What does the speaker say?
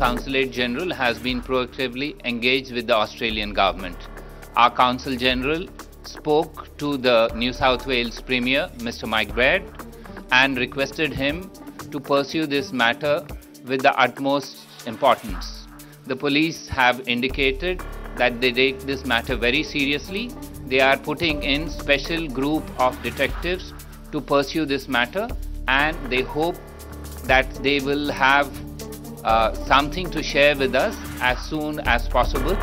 Consulate General has been proactively engaged with the Australian government. Our Consul General spoke to the New South Wales Premier, Mr. Mike Baird, and requested him to pursue this matter with the utmost importance. The police have indicated that they take this matter very seriously. They are putting in special group of detectives to pursue this matter and they hope that they will have Uh, something to share with us as soon as possible.